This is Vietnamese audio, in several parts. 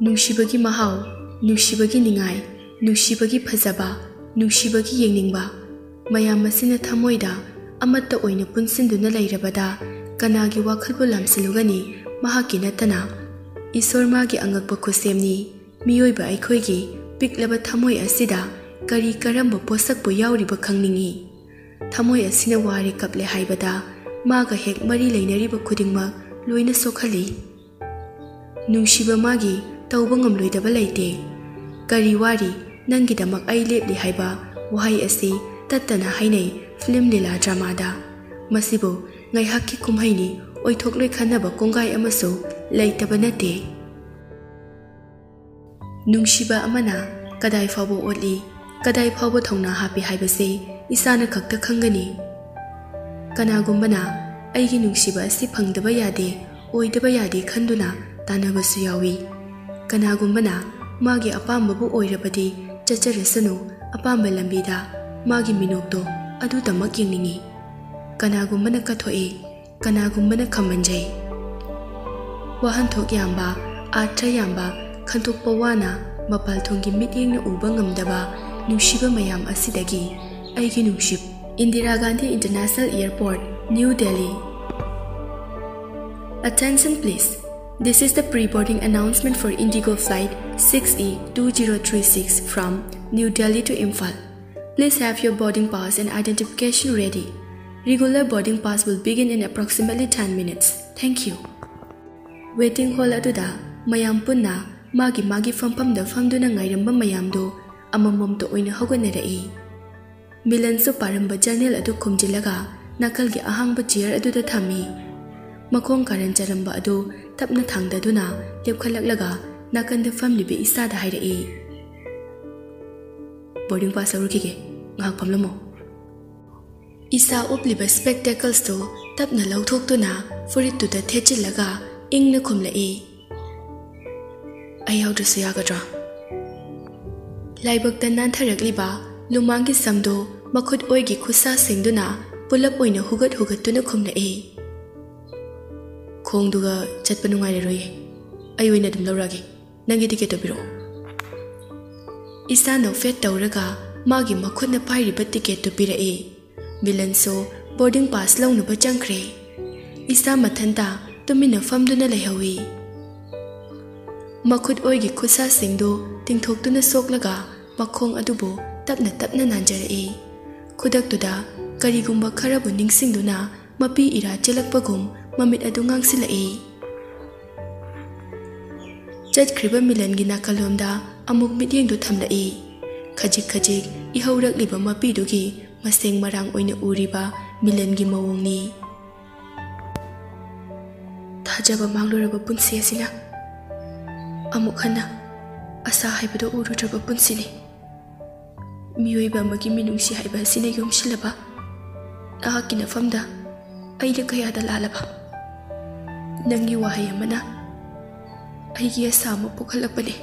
ꯅꯨꯡꯁꯤꯕꯒꯤ ꯃꯍꯥꯎ ꯅꯨꯡꯁꯤꯕꯒꯤ ꯅꯤꯡꯉꯥꯏ ꯅꯨꯡꯁꯤꯕꯒꯤ ꯐꯖꯕ ꯅꯨꯡꯁꯤꯕꯒꯤ ꯌꯦꯡꯅꯤꯡꯕ ꯃꯌꯥꯝ ꯑꯁꯤꯅ ꯊꯃꯣꯏꯗ ꯑꯃꯠꯇ ꯑꯣꯏꯅ ꯄꯨꯟꯁꯤꯟꯗꯨꯅ ꯂꯩꯔꯕꯗ ꯀꯅꯥꯒꯤ ꯋꯥꯈꯜꯕꯨ ꯂꯥꯝꯁꯤꯜꯂꯨꯒꯅꯤ ꯃꯍꯥꯛꯀꯤ ꯅꯠꯇꯅ ꯏꯁꯣꯔ ꯃꯥꯒꯤ ꯑꯉꯛꯄ ꯈꯨꯠꯁꯦꯝꯅꯤ ꯃꯤꯑꯣꯏꯕ ꯑꯩꯈꯣꯏꯒꯤ ꯄꯤꯛꯂꯕ ꯊꯃꯣꯏ ꯑꯁꯤꯗ ꯀꯔꯤ ꯀꯔꯝꯕ ꯄꯣꯠꯁꯛꯄꯨ ꯌꯥꯎꯔꯤꯕ ꯈꯪꯅꯤꯡꯉꯤ ꯊꯃꯣꯏ ꯑꯁꯤꯅ ꯋꯥꯔꯤ ꯀꯞꯂꯦ ꯍꯥꯏꯕꯗ ꯃꯥꯒ ꯍꯦꯛ ꯃꯔꯤ ꯂꯩꯅꯔꯤꯕ ꯈꯨꯗꯤꯡꯃꯛ ꯂꯣꯏꯅ ꯁꯣꯛꯍꯜꯂꯤ ꯅꯨꯡꯁꯤꯕ ꯃꯥꯒꯤ ꯇꯧꯕ ꯉꯝꯂꯣꯏꯗꯕ ꯂꯩꯇꯦ ꯀꯔꯤ ꯋꯥꯔꯤ ꯅꯪꯒꯤꯗꯃꯛ ꯑꯩ ꯂꯦꯞꯂꯤ ꯍꯥꯏꯕ ꯋꯥꯍꯩ ꯑꯁꯤ ꯇꯠꯇꯅ ꯍꯥꯏꯅꯩ ꯐꯤꯂꯝ ꯂꯤꯂꯥ ꯗ꯭ꯔꯃꯥꯗ ꯃꯁꯤꯕꯨ ꯉꯥꯏꯍꯥꯛꯀꯤ ꯀꯨꯝꯍꯩꯅꯤ ꯑꯣꯏꯊꯣꯛꯂꯣꯏ ꯈꯟꯅꯕ ꯀꯣꯡꯒꯥꯏ ꯑꯃꯁꯨ ꯂꯩꯇꯕ ꯅꯠꯇꯦ ꯅꯨꯡꯁꯤꯕ ꯑꯃꯅ ꯀꯗꯥꯏ ꯐꯥꯎꯕ ꯑꯣꯠꯂꯤ ꯀꯗꯥꯏ ꯐꯥꯎꯕ ꯊꯧꯅꯥ ꯍꯥꯞꯄꯤ ꯍꯥꯏꯕꯁꯤ ꯏꯁꯥꯅ ꯈꯛꯇ ꯈꯪꯒꯅꯤ ꯀꯅꯥꯒꯨꯝꯕꯅ ꯑꯩꯒꯤ ꯅꯨꯡꯁꯤꯕ ꯑꯁꯤ ꯐꯪꯗꯕ ꯌꯥꯗꯦ ꯑꯣꯏꯗꯕ ꯌꯥꯗꯦ ꯈꯟꯗꯨꯅ ꯇꯥꯟꯅꯕꯁꯨ ꯌꯥꯎꯏ ꯀꯅꯥꯒꯨꯝꯕꯅ ꯃꯥꯒꯤ ꯑꯄꯥꯝꯕꯕꯨ ꯑꯣꯏꯔꯕꯗꯤ ꯆꯠꯆꯔꯁꯅꯨ ꯑꯄꯥꯝꯕ ꯂꯝꯕꯤꯗ ꯃꯥꯒꯤ ꯃꯤꯅꯣꯛꯇꯣ ꯑꯗꯨꯗꯃꯛ ꯌꯦꯡꯅꯤꯡꯏ ꯀꯅꯥꯒꯨꯝꯕꯅ ꯀꯠꯊꯣꯛꯏ ꯀꯅꯥꯒꯨꯝꯕꯅ ꯈꯝꯃꯟꯖꯩ ꯋꯥꯍꯟꯊꯣꯛ ꯌꯥꯝꯕ ꯑꯥꯔꯊ ꯌꯥꯝꯕ ꯈꯟꯗꯣꯛꯄ ꯋꯥꯅ ꯃꯄꯥꯜ ꯊꯣꯡꯒꯤ ꯃꯤꯠꯌꯦꯡꯅ ꯎꯕ ꯉꯝꯗꯕ ꯅꯨꯡꯁꯤꯕ ꯃꯌꯥꯝ ꯑꯁꯤꯗꯒꯤ ꯑꯩꯒꯤ ꯅꯨꯡꯁꯤꯕ ꯏꯟꯗꯤꯔꯥ Gandhi international airport new Delhi Attention please. This is the pre-boarding announcement for Indigo flight 6E2036 from New Delhi to Imphal. Please have your boarding pass and identification ready. Regular boarding pass will begin in approximately 10 minutes. Thank you. Waiting hall aduda mayam punna magi magi famfamda famduna ngairamba mayamdo amamamto oina hoganera'i. Milan su paramba journal adu khumjilaga nakalgi ahangba chair aduda thami ꯃꯈꯣꯡ ꯀꯥꯔꯟ ꯆꯔꯝꯕ ꯑꯗꯨ ꯇꯞꯅ ꯊꯥꯡꯗꯗꯨꯅ ꯂꯦꯞꯈꯠꯂꯛꯂꯒ ꯅꯥꯀꯟꯗ ꯐꯝꯂꯤꯕ ꯏꯁꯥꯗ ꯍꯥꯏꯔꯛꯏ ꯕꯣꯔꯗꯤꯡ ꯄꯥꯁ ꯇꯧꯔꯨꯈꯤꯒꯦ ꯉꯥꯏꯍꯥꯛ ꯐꯝꯂꯝꯃꯣ ꯏꯁꯥ ꯎꯞꯂꯤꯕ ꯁ꯭ꯄꯦꯛꯇꯦꯀꯜꯁꯇꯨ ꯇꯞꯅ ꯂꯧꯊꯣꯛꯇꯨꯅ ꯐꯨꯔꯤꯠꯇꯨꯗ ꯊꯦꯠꯆꯤꯜꯂꯒ ꯏꯪꯅ ꯈꯨꯝꯂꯛꯏ ꯑꯩ ꯌꯥꯎꯗ꯭ꯔꯁꯨ ꯌꯥꯒꯗ꯭ꯔꯥ ꯂꯥꯏꯕꯛꯇ ꯅꯥꯟꯊꯔꯛꯂꯤꯕ ꯂꯨꯃꯥꯡꯒꯤ ꯁꯝꯗꯨ ꯃꯈꯨꯠ ꯑꯣꯏꯒꯤ ꯈꯨꯠꯁꯥ ꯁꯦꯡꯗꯨꯅ ꯄꯨꯂꯞ ꯑꯣꯏꯅ ꯍꯨꯒꯠ ꯍꯨꯒꯠꯇꯨꯅ ꯈꯨꯝꯂꯛꯏ ꯈꯣꯡꯗꯨꯒ ꯆꯠꯄ ꯅꯨꯡꯉꯥꯏꯔꯔꯣꯏꯌꯦ ꯑꯩ ꯑꯣꯏꯅ ꯑꯗꯨꯝ ꯂꯧꯔꯛꯑꯒꯦ ꯅꯪꯒꯤ ꯇꯤꯀꯦꯠꯇꯣ ꯄꯤꯔꯛꯑꯣ ꯏꯁꯥ ꯅꯣꯐꯦꯠ ꯇꯧꯔꯒ ꯃꯥꯒꯤ ꯃꯈꯨꯠꯅ ꯄꯥꯏꯔꯤꯕ ꯇꯤꯀꯦꯠꯇꯨ ꯄꯤꯔꯛꯏ ꯕꯤꯂꯟꯁꯨ ꯕꯣꯔꯗꯤꯡ ꯄꯥꯁ ꯂꯧꯅꯕ ꯆꯪꯈ꯭ꯔꯦ ꯏꯁꯥ ꯃꯊꯟꯇ ꯇꯨꯃꯤꯟꯅ ꯐꯝꯗꯨꯅ ꯂꯩꯍꯧꯏ ꯃꯈꯨꯠ ꯑꯣꯏꯒꯤ ꯈꯨꯠꯁꯥꯁꯤꯡꯗꯨ ꯇꯤꯡꯊꯣꯛꯇꯨꯅ ꯁꯣꯛꯂꯒ ꯃꯈꯣꯡ ꯑꯗꯨꯕꯨ ꯇꯞꯅ ꯇꯞꯅ ꯅꯥꯟꯖꯔꯛꯏ ꯈꯨꯗꯛꯇꯨꯗ ꯀꯔꯤꯒꯨꯝꯕ ꯈꯔꯕꯨ ꯅꯤꯡꯁꯤꯡꯗꯨꯅ ꯃꯄꯤ ꯏꯔꯥ ꯆꯦꯜꯂꯛꯄꯒꯨꯝ ꯃꯃꯤꯠ ꯑꯗꯨ ꯉꯥꯡꯁꯤꯜꯂꯛꯏ ꯆꯠꯈ꯭ꯔꯤꯕ ꯃꯤꯂꯟꯒꯤ ꯅꯥꯀꯜꯂꯣꯝꯗ ꯑꯃꯨꯛ ꯃꯤꯠꯌꯦꯡꯗꯨ ꯊꯝꯂꯛꯏ ꯈꯖꯤꯛ ꯈꯖꯤꯛ ꯏꯍꯧꯔꯛꯂꯤꯕ ꯃꯄꯤꯗꯨꯒꯤ ꯃꯁꯦꯡ ꯃꯔꯥꯡ ꯑꯣꯏꯅ ꯎꯔꯤꯕ ꯃꯤꯂꯟꯒꯤ ꯃꯑꯣꯡꯅꯤ ꯊꯥꯖꯕ ꯃꯥꯡꯂꯨꯔꯕ ꯄꯨꯟꯁꯤ ꯑꯁꯤꯅ ꯑꯃꯨꯛ ꯍꯟꯅ ꯑꯁꯥ ꯍꯥꯏꯕꯗꯣ ꯎꯔꯨꯗ꯭ꯔꯕ ꯄꯨꯟꯁꯤꯅꯤ ꯃꯤꯑꯣꯏꯕ ꯑꯃꯒꯤ ꯃꯤꯅꯨꯡꯁꯤ ꯍꯥꯏꯕ ꯑꯁꯤꯅ ꯌꯣꯝꯁꯤꯜꯂꯕ ꯅꯍꯥꯛꯀꯤ ꯅꯐꯝꯗ ꯑꯩꯅ ꯀꯌꯥꯗ ꯂꯥꯜꯂꯕ ನಂಗೆ ಅಯ್ಯ ಸಾಮ ಪೋಖಲೇ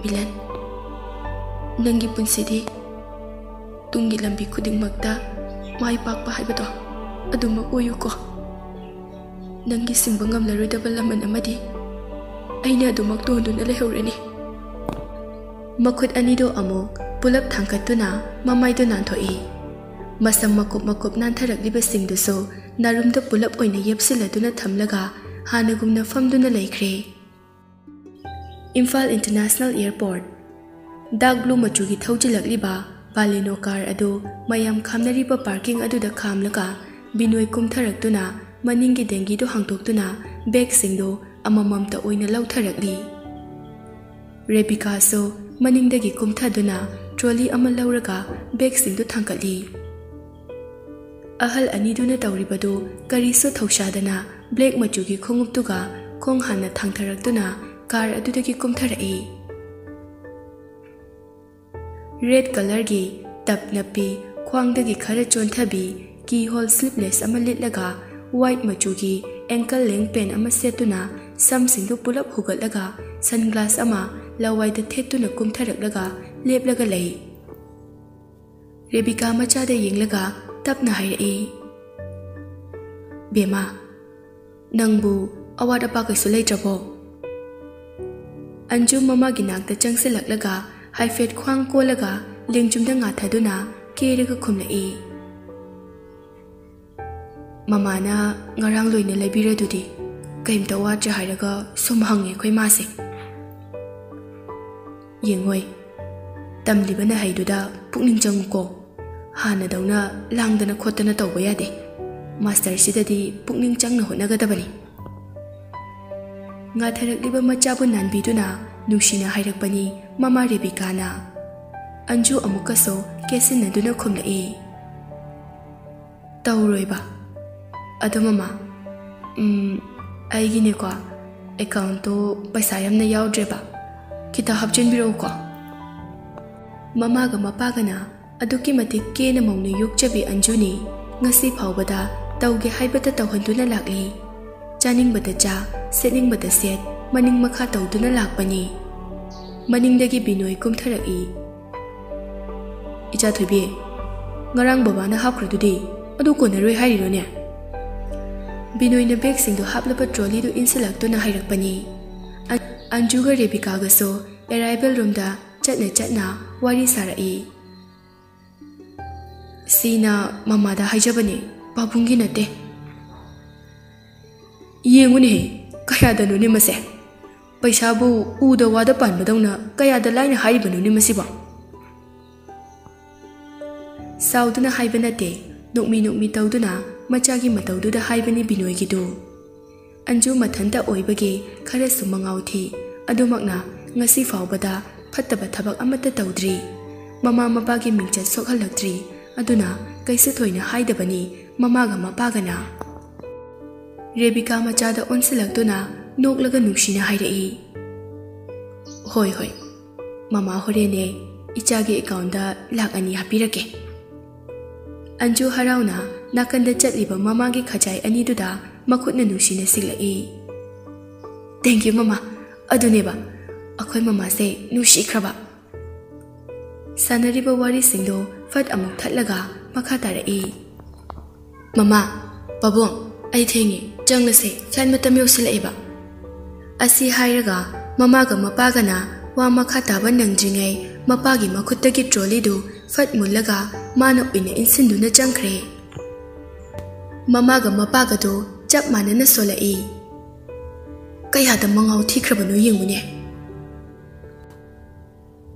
ಮಿಲನ್ ನಂಗೆ ಪುನ್ಸಿದಿ ತುಂಗಿ ಲಂಬಿ ಖುದಿಮಕ್ತ ಮಾಯ ಪಾಕ್ಪ ಹಾಯ್ಬದೋ ಅದುಮ ಓಯುಕೋ ನಂಗೆ ಸಿಂಬ ngamಲರುದಬ ಲಮನ್ ಅಮದಿ ಐನ ಅದುಮಕ್ ತೋಂದುನ ಲೆಹೌರನಿ ಮಖುದ್ ಅನಿದೋ ಅಮುಕ್ ಪುಲಪ್ ಥಾಂಕತ್ತುನ ಮಮೈದು ನಾಂಥೋಯಿ ಮಸಂ ಮಕುಪ್ ಮಕುಪ್ ನಾಂಥರಕ್ಲಿಬಸಿಂಗ್ದುಸು ꯅꯥꯔꯨꯝꯗ ꯄꯨꯂꯞ ꯑꯣꯏꯅ ꯌꯦꯞꯁꯤꯜꯂꯗꯨꯅ ꯊꯝꯂꯒ ꯍꯥꯟꯅꯒꯨꯝꯅ ꯐꯝꯗꯨꯅ ꯂꯩꯈ꯭ꯔꯦ ꯏꯝꯐꯥꯜ ꯏꯟꯇꯔꯅꯦꯁꯅꯦꯜ ꯏꯌꯔꯄꯣꯔꯠ ꯗꯥꯛ ꯕ꯭ꯂꯨ ꯃꯆꯨꯒꯤ ꯊꯧꯖꯤꯜꯂꯛꯂꯤꯕ ꯕꯥꯂꯤꯅꯣ ꯀꯥꯔ ꯑꯗꯨ ꯃꯌꯥꯝ ꯈꯥꯝꯅꯔꯤꯕ ꯄꯥꯔꯀꯤꯡ ꯑꯗꯨꯗ ꯈꯥꯝꯂꯒ ꯕꯤꯅꯣꯏ ꯀꯨꯝꯊꯔꯛꯇꯨꯅ ꯃꯅꯤꯡꯒꯤ ꯗꯦꯡꯒꯤꯗꯨ ꯍꯥꯡꯗꯣꯛꯇꯨꯅ ꯕꯦꯒꯁꯤꯡꯗꯨ ꯑꯃꯃꯝꯇ ꯑꯣꯏꯅ ꯂꯧꯊꯔꯛꯂꯤ ꯔꯦꯕꯤꯀꯥꯁꯨ ꯃꯅꯤꯡꯗꯒꯤ ꯀꯨꯝꯊꯗꯨꯅ ꯇ꯭ꯔꯣꯂꯤ ꯑꯃ ꯂꯧꯔꯒ ꯕꯦꯒꯁꯤꯡꯗꯨ ꯊꯥꯡꯀꯠꯂꯤ ꯑꯍꯜ ꯑꯅꯤꯗꯨꯅ ꯇꯧꯔꯤꯕꯗꯨ ꯀꯔꯤꯁꯨ ꯊꯧꯁꯥꯗꯅ ꯕ꯭ꯂꯦꯛ ꯃꯆꯨꯒꯤ ꯈꯣꯡꯎꯞꯇꯨꯒ ꯈꯣꯡ ꯍꯥꯟꯅ ꯊꯥꯡꯊꯔꯛꯇꯨꯅ ꯀꯥꯔ ꯑꯗꯨꯗꯒꯤ ꯀꯨꯝꯊꯔꯛꯏ ꯔꯦꯗ ꯀꯂꯔꯒꯤ ꯇꯞ ꯅꯞꯄꯤ ꯈ꯭ꯋꯥꯡꯗꯒꯤ ꯈꯔ ꯆꯣꯟꯊꯕꯤ ꯀꯤ ꯍꯣꯜ ꯁ꯭ꯂꯤꯞꯂꯦꯁ ꯑꯃ ꯂꯤꯠꯂꯒ ꯋꯥꯏꯠ ꯃꯆꯨꯒꯤ ꯑꯦꯡꯀꯜ ꯂꯦꯡ ꯄꯦꯟ ꯑꯃ ꯁꯦꯠꯇꯨꯅ ꯁꯝꯁꯤꯡꯗꯨ ꯄꯨꯂꯞ ꯍꯨꯒꯠꯂꯒ ꯁꯟꯒ꯭ꯂꯥꯁ ꯑꯃ ꯂꯋꯥꯏꯗ ꯊꯦꯠꯇꯨꯅ ꯀꯨꯝꯊꯔꯛꯂꯒ ꯂꯦꯞꯂꯒ ꯂꯩ ꯔꯦꯕꯤꯀꯥ ꯃꯆꯥꯗ ꯌꯦꯡꯂꯒ tabna hai e bema nangbu awada pa kai sulai anh chú mama ginak ta changse laklaga hai fet khwang ko laga lingjum da kia thaduna kere ka khumla e mama na ngarang loina lebira dudi kaim ta wa cha hairaga som hange khoi ma se yengoi tamlibana haiduda pukning changu ko dauna langdana khotana tawba yade master sidadi pukning changna honagadabani nga tharaklib machabu nanbiduna nushina hairakpani mama rebikana anju amukaso kesinaduna khumla e tawroiba ado mama um ꯑꯩꯒꯤꯅꯦꯀꯣ ꯑꯦꯀꯥꯎꯟꯇꯣ ꯄꯩꯁꯥ ꯌꯥꯝꯅ ꯌꯥꯎꯗ꯭ꯔꯦꯕ ꯈꯤꯇ ꯍꯥꯞꯆꯤꯟꯕꯤꯔꯛꯎꯀꯣ ꯃꯃꯥꯒ ꯃꯄꯥꯒꯅ ꯑꯗꯨꯛꯀꯤ ꯃꯇꯤꯛ ꯀꯦꯅ ꯃꯧꯅ ꯌꯣꯛꯆꯕꯤ ꯑꯟꯖꯨꯅꯤ ꯉꯁꯤ ꯐꯥꯎꯕꯗ ꯇꯧꯒꯦ ꯍꯥꯏꯕꯇ ꯇꯧꯍꯟꯗꯨꯅ ꯂꯥꯛꯂꯤ ꯆꯥꯅꯤꯡꯕꯗ ꯆꯥ ꯁꯦꯠꯅꯤꯡꯕꯗ ꯁꯦꯠ ꯃꯅꯤꯡ ꯃꯈꯥ ꯇꯧꯗꯨꯅ ꯂꯥꯛꯄꯅꯤ ꯃꯅꯤꯡꯗꯒꯤ ꯕꯤꯅꯣꯏ ꯀꯨꯝꯊꯔꯛꯏ ꯏꯆꯥꯊꯣꯏꯕꯤ ꯉꯔꯥꯡ ꯕꯕꯥꯅ ꯍꯥꯞꯈ꯭ꯔꯗꯨꯗꯤ ꯑꯗꯨ ꯀꯣꯟꯅꯔꯣꯏ ꯍꯥꯏꯔꯤꯔꯣꯅꯦ ꯕꯤꯅꯣꯏꯅ ꯕꯦꯒꯁꯤꯡꯗꯨ ꯍꯥꯞꯂꯕ ꯇ꯭ꯔꯣꯂꯤꯗꯨ ꯏꯟꯁꯤꯜꯂꯛꯇꯨꯅ ꯍꯥꯏꯔꯛꯄꯅꯤ ꯑꯟꯖꯨꯒ ꯔꯦꯕꯤꯀꯥꯒꯁꯨ ꯑꯦꯔꯥꯏꯚꯦꯜ ꯔꯨꯝꯗ ꯆꯠꯅ ꯆꯠꯅ ꯋꯥꯔꯤ ꯁꯥꯔꯛꯏ ꯁꯤꯅ ꯃꯃꯥꯗ ꯍꯥꯏꯖꯕꯅꯤ ꯄꯥꯕꯨꯡꯒꯤ ꯅꯠꯇꯦ ꯌꯦꯡꯉꯨꯅꯦꯍꯦ ꯀꯌꯥꯗꯅꯣꯅꯦ ꯃꯁꯦ ꯄꯩꯁꯥꯕꯨ ꯎꯗ ꯋꯥꯗ ꯄꯥꯟꯕꯗꯧꯅ ꯀꯌꯥꯗ ꯂꯥꯏꯅ ꯍꯥꯏꯔꯤꯕꯅꯣꯅꯦ ꯃꯁꯤꯕꯣ ꯁꯥꯎꯗꯨꯅ ꯍꯥꯏꯕ ꯅꯠꯇꯦ ꯅꯣꯛꯃꯤ ꯅꯣꯛꯃꯤ ꯇꯧꯗꯨꯅ ꯃꯆꯥꯒꯤ ꯃꯇꯧꯗꯨꯗ ꯍꯥꯏꯕꯅꯤ ꯕꯤꯅꯣꯏꯒꯤꯗꯨ ꯑꯟꯖꯨ ꯃꯊꯟꯇ ꯑꯣꯏꯕꯒꯤ ꯈꯔꯁꯨ ꯃꯉꯥꯎ ꯊꯤ ꯑꯗꯨꯃꯛꯅ ꯉꯁꯤ ꯐꯥꯎꯕꯗ ꯐꯠꯇꯕ ꯊꯕꯛ ꯑꯃꯠꯇ ꯇꯧꯗ꯭ꯔꯤ ꯃꯃꯥ ꯃꯄꯥꯒꯤ ꯃꯤꯡꯆꯠ ꯁꯣꯛꯍꯜꯂꯛꯇ꯭ꯔꯤ ꯑꯗꯨꯅ ꯀꯩꯁꯨ ꯊꯣꯏꯅ ꯍꯥꯏꯗꯕꯅꯤ ꯃꯃꯥꯒ ꯃꯄꯥꯒꯅ ꯔꯦꯕꯤꯀꯥ ꯃꯆꯥꯗ ꯑꯣꯟꯁꯤꯜꯂꯛꯇꯨꯅ ꯅꯣꯛꯂꯒ ꯅꯨꯡꯁꯤꯅ ꯍꯥꯏꯔꯛꯏ ꯍꯣꯏ ꯍꯣꯏ ꯃꯃꯥ ꯍꯣꯔꯦꯟꯅꯦ ꯏꯆꯥꯒꯤ ꯑꯦꯀꯥꯎꯟꯗ ꯂꯥꯛ ꯑꯅꯤ ꯍꯥꯞꯄꯤꯔꯛꯀꯦ anju harauna nakanda chatliba mama gi khajai ani duda makhutna nushina siglai thank you mama adune ba akhoi mama se nushi khraba sanariba wari singdo fat amuk thatlaga makha tarai mama, babong, ai thengi changla se chan matam yosilai ba asi hairaga mama ga mapa ga na wa makha taba nangjingai mapa gi makhutta gi trolley du fat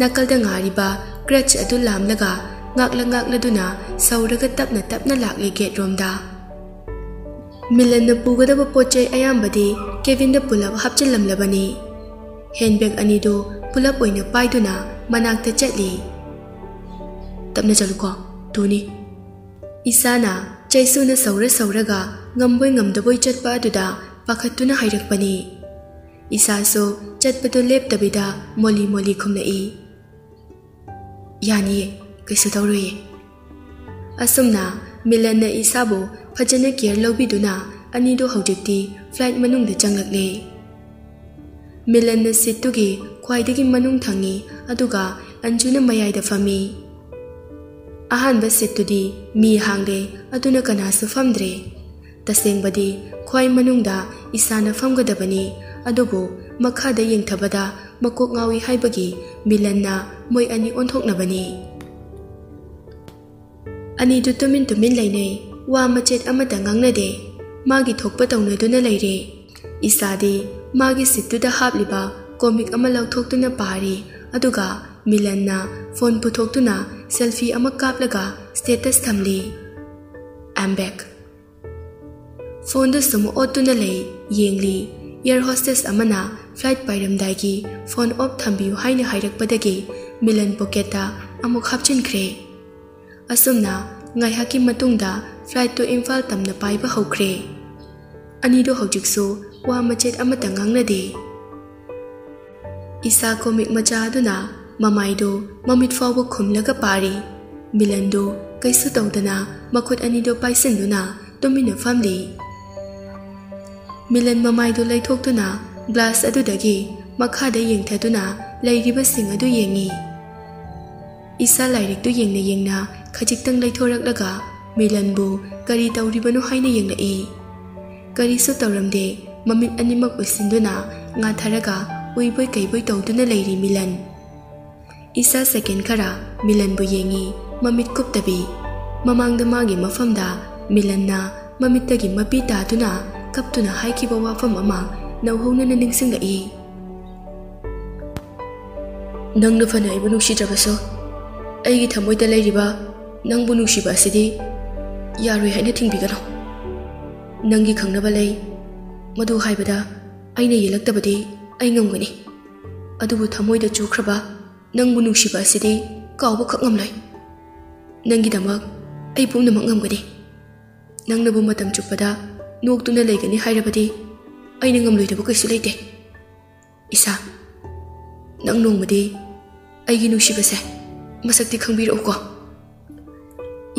ꯅꯥꯀꯜꯗ ꯉꯥꯔꯤꯕ ꯀ꯭ꯔꯆ ꯑꯗꯨ ꯂꯥꯝꯂꯒ ꯉꯥꯛꯂ ꯉꯥꯛꯂꯗꯨꯅ ꯁꯧꯔꯒ ꯇꯞꯅ ꯇꯞꯅ ꯂꯥꯛꯂꯤ ꯒꯦꯠꯔꯣꯝꯗ ꯃꯤꯂꯟꯅ ꯄꯨꯒꯗꯕ ꯄꯣꯠ ꯆꯩ ꯑꯌꯥꯝꯕꯗꯤ ꯀꯦꯚꯤꯟꯗ ꯄꯨꯂꯞ ꯍꯥꯞꯆꯤꯜꯂꯝꯂꯕꯅꯤ ꯍꯦꯟꯕꯦꯛ ꯑꯅꯤꯗꯨ ꯄꯨꯂꯞ ꯑꯣꯏꯅ ꯄꯥꯏꯗꯨꯅ ꯃꯅꯥꯛꯇ ꯆꯠꯂꯤ ꯇꯞꯅ ꯆꯠꯂꯨꯀꯣ ꯇꯨꯅꯤ ꯏꯁꯥꯅ ꯆꯩꯁꯨꯅ ꯁꯧꯔ ꯁꯧꯔꯒ ꯉꯝꯕꯣꯏ ꯉꯝꯗꯕꯣꯏ ꯆꯠꯄ ꯑꯗꯨꯗ ꯄꯥꯈꯠꯇꯨꯅ ꯍꯥꯏꯔꯛꯄꯅꯤ ꯏꯁꯥꯁꯨ ꯆꯠꯄꯗꯨ ꯂꯦꯞꯇꯕꯤꯗ ꯃꯣꯂꯤ ꯃꯣꯂꯤ ꯈꯨꯝꯂꯛꯏ yani kisidorui. Asumna Milan na isabo phajana kiar lobiduna anido hojikti flight manung da changlakle. Milan na situgi khwaidagi manung thangi aduga anjuna mayai da fami. Ahanba situdi mi hang de aduna kana su famdre. Tasengbadi khwai manung da isana famgadabani adu bo makhada yengthabada ꯃꯀꯣꯛ ꯉꯥꯎꯏ ꯍꯥꯏꯕꯒꯤ ꯃꯤꯂꯟꯅ ꯃꯣꯏ ꯑꯅꯤ ꯑꯣꯟꯊꯣꯛꯅꯕꯅꯤ ꯑꯅꯤꯗꯨ ꯇꯨꯃꯤꯟ ꯇꯨꯃꯤꯟ ꯂꯩꯅꯩ ꯋꯥ ꯃꯆꯦꯠ ꯑꯃꯠꯇ ꯉꯥꯡꯅꯗꯦ ꯃꯥꯒꯤ ꯊꯣꯛꯄ ꯇꯧꯅꯗꯨꯅ ꯂꯩꯔꯦ ꯏꯁꯥꯗꯤ ꯃꯥꯒꯤ ꯁꯤꯠꯇꯨꯗ ꯍꯥꯞꯂꯤꯕ ꯀꯣꯃꯤꯛ ꯑꯃ ꯂꯧꯊꯣꯛꯇꯨꯅ ꯄꯥꯔꯤ ꯑꯗꯨꯒ ꯃꯤꯂꯟꯅ ꯐꯣꯟ ꯄꯨꯊꯣꯛꯇꯨꯅ ꯁꯦꯜꯐꯤ ꯑꯃ ꯀꯥꯞꯂꯒ ꯁ꯭ꯇꯦꯇꯁ ꯊꯝꯂꯤ ꯑꯦꯝ ꯕꯦꯛ ꯐꯣꯟꯗ ꯁꯨꯝ ꯑꯣꯠꯇꯨꯅ ꯂꯩ ꯌꯦꯡꯂꯤ air hostess amana flight pairamdai gi phone off thambiu haina hairakpadagi milan pocketa amuk hapchinkhre asumna ngaihaki matungda flight to imphal tamna paiba hokre anido hojiksu wa machet amata ngangnade isa comic macha aduna mamaido mamit fawba khumlaga pari. Milando kaisu tawdana makut anido paisin duna tumina famli milan mamaido laithokduna glass adudagi makhada yengthaduna leiribasing adu yengi isa lay rik tu yeng na yeng na khajik lairiktu yengna yengna khajiktang laithoraklaga milanbu kari tawribanu haina yenglai karisu tawramde mamit animak usinduna nga tharaga uiboi kaiboi tawduna leiri milan isa second kara milan bu yengi mamit kuptabi mamangda magi mafamda tu na mapi tatuna kaptuna haikiba wafam ama nauhona na ningsinga i ꯅꯪꯅ ꯐꯅ ꯑꯩꯕꯨ ꯅꯨꯡꯁꯤꯗ꯭ꯔꯕꯁꯨ ꯑꯩꯒꯤ ꯊꯃꯣꯏꯗ ꯂꯩꯔꯤꯕ ꯅꯪꯕꯨ ꯅꯨꯡꯁꯤꯕ ꯑꯁꯤꯗꯤ ꯌꯥꯔꯣꯏ ꯍꯥꯏꯅ ꯊꯤꯡꯕꯤꯒꯅꯨ ꯅꯪꯒꯤ ꯈꯪꯅꯕ ꯂꯩ ꯃꯗꯨ ꯍꯥꯏꯕꯗ ꯑꯩꯅ ꯌꯦꯜꯂꯛꯇꯕꯗꯤ ꯑꯩ ꯉꯝꯒꯅꯤ ꯑꯗꯨꯕꯨ ꯊꯃꯣꯏꯗ ꯆꯨꯈ꯭ꯔꯕ ꯅꯪꯕꯨ ꯅꯨꯡꯁꯤꯕ ꯑꯁꯤꯗꯤ ꯀꯥꯎꯕ ꯈꯛ ꯉꯝꯂꯣꯏ ꯅꯪꯒꯤꯗꯃꯛ ꯑꯩ ꯄꯨꯝꯅꯃꯛ ꯉꯝꯒꯅꯤ ꯅꯪꯅꯕꯨ ꯃꯇꯝ ꯆꯨꯞꯄꯗ ꯅꯣꯛꯇꯨꯅ ꯂꯩꯒꯅꯤ ꯍꯥꯏꯔꯕꯗꯤ ꯑꯩꯅ ꯉꯝꯂꯣꯏꯗꯕ ꯀꯩꯁꯨ ꯂꯩꯇꯦ ꯏꯁꯥ ꯅꯪ ꯅꯣꯡꯃꯗꯤ ꯑꯩꯒꯤ ꯅꯨꯡꯁꯤꯕꯁꯦ ꯃꯁꯛꯇꯤ ꯈꯪꯕꯤꯔꯛꯎꯀꯣ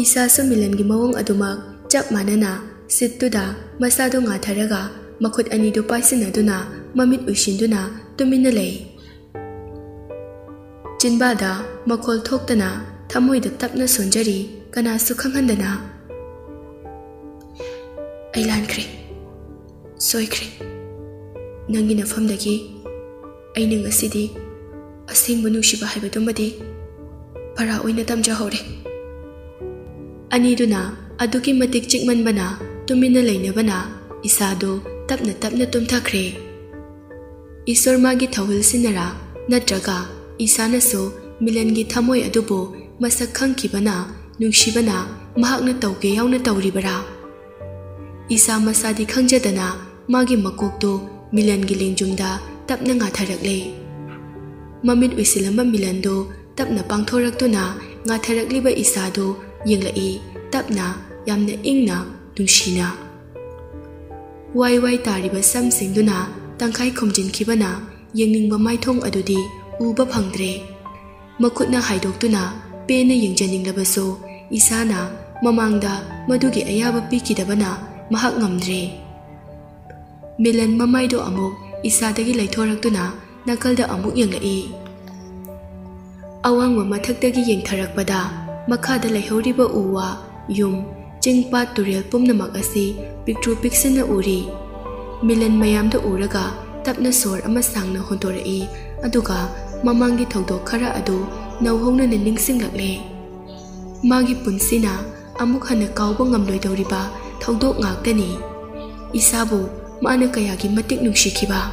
ꯏꯁꯥꯁꯨ ꯃꯤꯂꯟꯒꯤ ꯃꯑꯣꯡ ꯑꯗꯨꯃꯛ ꯆꯞ ꯃꯥꯟꯅꯅ ꯁꯤꯠꯇꯨꯗ ꯃꯁꯥꯗꯣ ꯉꯥꯊꯔꯒ ꯃꯈꯨꯠ ꯑꯅꯤꯗꯨ ꯄꯥꯏꯁꯤꯟꯅꯗꯨꯅ ꯃꯃꯤꯠ ꯎꯏꯁꯤꯟꯗꯨꯅ ꯇꯨꯃꯤꯟꯅ ꯂꯩ ꯆꯤꯟꯕꯥꯗ ꯃꯈꯣꯜ ꯊꯣꯛꯇꯅ ꯊꯃꯣꯏꯗ ꯇꯞꯅ ꯁꯣꯟꯖꯔꯤ ꯀꯅꯥꯁꯨ ꯈꯪꯍꯟꯗꯅ ꯑꯩ ꯂꯥꯟꯈ꯭ꯔꯦ ꯁꯣꯏꯈ꯭ꯔꯦ ꯅꯪꯒꯤ ꯅꯐꯝꯗꯒꯤ ꯑꯩꯅ ꯉꯁꯤꯗꯤ ꯑꯁꯦꯡꯕ ꯅꯨꯡꯁꯤꯕ ꯍꯥꯏꯕꯗꯨꯃꯗꯤ ꯄꯔꯥ ꯑꯣꯏꯅ ꯇꯝꯖꯍꯧꯔꯦ ꯑꯅꯤꯗꯨꯅ ꯑꯗꯨꯛꯀꯤ ꯃꯇꯤꯛ ꯆꯤꯛꯃꯟꯕꯅ ꯇꯨꯃꯤꯟꯅ ꯂꯩꯅꯕꯅ ꯏꯁꯥꯗꯨ ꯇꯞꯅ ꯇꯞꯅ ꯇꯨꯝꯊꯈ꯭ꯔꯦ ꯏꯁꯣꯔ ꯃꯥꯒꯤ ꯊꯧꯍꯤꯜ ꯁꯤꯟꯅꯔꯥ ꯅꯠꯇ꯭ꯔꯒ ꯏꯁꯥꯅꯁꯨ ꯃꯤꯂꯟꯒꯤ ꯊꯃꯣꯏ ꯑꯗꯨꯕꯨ ꯃꯁꯛ ꯈꯪꯈꯤꯕꯅ ꯅꯨꯡꯁꯤꯕꯅ ꯃꯍꯥꯛꯅ ꯇꯧꯒꯦ ꯌꯥꯎꯅ ꯇꯧꯔꯤꯕꯔꯥ ꯏꯁꯥ ꯃꯁꯥꯗꯤ ꯈꯪꯖꯗꯅ ꯃꯥꯒꯤ ꯃꯀꯣꯛꯇꯨ ꯃꯤꯂꯟꯒꯤ ꯂꯦꯡꯖꯨꯝꯗ ꯇꯞꯅ ꯉꯥꯊꯔꯛꯂꯦ ꯃꯃꯤꯠ ꯎꯏꯁꯤꯜꯂꯝꯕ ꯃꯤꯂꯟꯗꯨ ꯇꯞꯅ ꯄꯥꯡꯊꯣꯔꯛꯇꯨꯅ ꯉꯥꯊꯔꯛꯂꯤꯕ ꯏꯁꯥꯗꯨ ꯌꯦꯡꯂꯛꯏ ꯇꯞꯅ ꯌꯥꯝꯅ ꯏꯪꯅ ꯅꯨꯡꯁꯤꯅ ꯋꯥꯏ ꯋꯥꯏ ꯇꯥꯔꯤꯕ ꯁꯝꯁꯤꯡꯗꯨꯅ ꯇꯪꯈꯥꯏ ꯈꯨꯝꯖꯤꯟꯈꯤꯕꯅ ꯌꯦꯡꯅꯤꯡꯕ ꯃꯥꯏꯊꯣꯡ ꯑꯗꯨꯗꯤ ꯎꯕ ꯐꯪꯗ꯭ꯔꯦ ꯃꯈꯨꯠꯅ ꯍꯥꯏꯗꯣꯛꯇꯨꯅ ꯄꯦꯟꯅ ꯌꯦꯡꯖꯅꯤꯡꯂꯕꯁꯨ ꯏꯁꯥꯅ ꯃꯃꯥꯡꯗ ꯃꯗꯨꯒꯤ ꯑꯌꯥꯕ ꯄꯤꯈꯤꯗꯕꯅ mahak ngamdre milan mamai do amuk isadagi laithoraktuna nakalda amuk yangai awangwa mathakdagi yengtharakpada makhada laihoriba uwa yum chingpat turel pumnamak asi pictru pixena uri milan mayamda uraga tapna sor ama sangna hontorai aduga mamangi thodok khara adu nauhongna ninsinglakle magi punsina amuk hana kauba ngamloi ba. ꯊꯧꯗꯣꯛ ꯉꯥꯛꯇꯅꯤ ꯏꯁꯥꯕꯨ ꯃꯥꯅ ꯀꯌꯥꯒꯤ ꯃꯇꯤꯛ ꯅꯨꯡꯁꯤꯈꯤꯕ